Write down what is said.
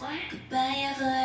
Goodbye ever.